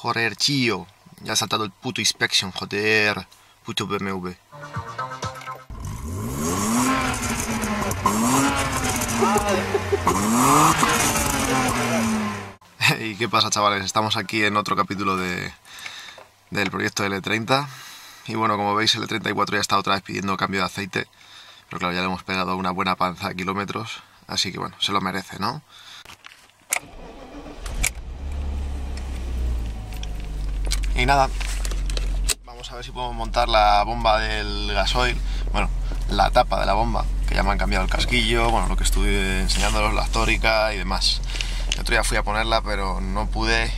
Joder, chío. Ya ha saltado el puto inspection, joder. Puto BMW. ¿Y qué pasa, chavales? Estamos aquí en otro capítulo de, del proyecto L30. Y bueno, como veis, el L34 ya está otra vez pidiendo cambio de aceite. Pero claro, ya le hemos pegado una buena panza de kilómetros. Así que bueno, se lo merece, ¿no? Y nada, vamos a ver si podemos montar la bomba del gasoil. Bueno, la tapa de la bomba, que ya me han cambiado el casquillo, bueno, lo que estuve enseñándolos, la tórica y demás. El otro día fui a ponerla, pero no pude,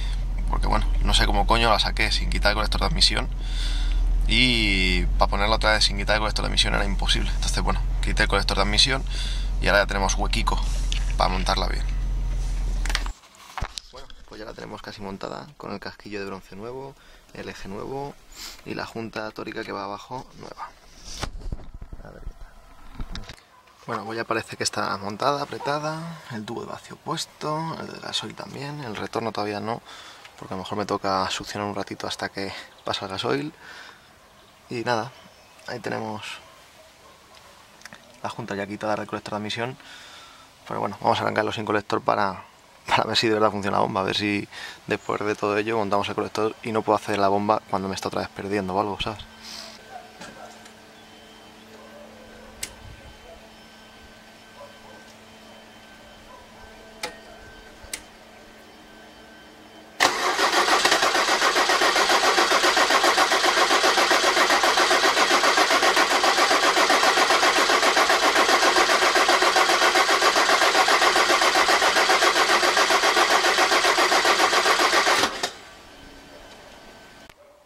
porque bueno, no sé cómo coño la saqué sin quitar el colector de admisión. Y para ponerla otra vez sin quitar el colector de admisión era imposible. Entonces, bueno, quité el colector de admisión y ahora ya tenemos huequico para montarla bien. Pues ya la tenemos casi montada con el casquillo de bronce nuevo, el eje nuevo y la junta tórica que va abajo nueva. Bueno, pues ya parece que está montada, apretada, el tubo de vacío puesto, el de gasoil también, el retorno todavía no, porque a lo mejor me toca succionar un ratito hasta que pasa el gasoil. Y nada, ahí tenemos la junta ya quitada del colector de admisión. Pero bueno, vamos a arrancarlo sin colector para, para ver si de verdad funciona la bomba, a ver si después de todo ello montamos el colector y no puedo hacer la bomba cuando me está otra vez perdiendo o algo, ¿sabes?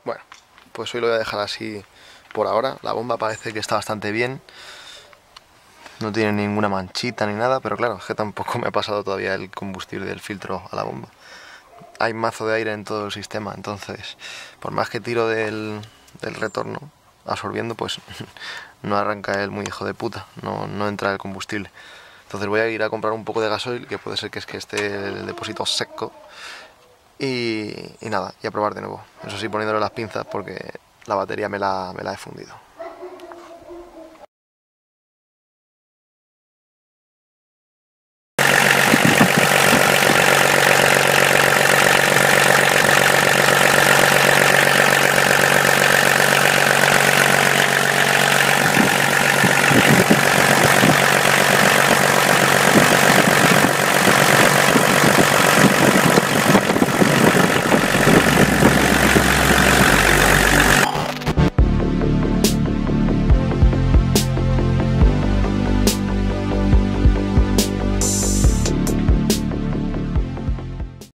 Bueno, pues hoy lo voy a dejar así por ahora. La bomba parece que está bastante bien. No tiene ninguna manchita ni nada, pero claro, es que tampoco me ha pasado todavía el combustible del filtro a la bomba. Hay mazo de aire en todo el sistema, entonces, por más que tiro del, del retorno absorbiendo, pues no arranca él muy hijo de puta, no, no entra el combustible. Entonces voy a ir a comprar un poco de gasoil, que puede ser que es que esté el depósito seco, y, nada, y a probar de nuevo. Eso sí, poniéndole las pinzas porque la batería me la, me la he fundido.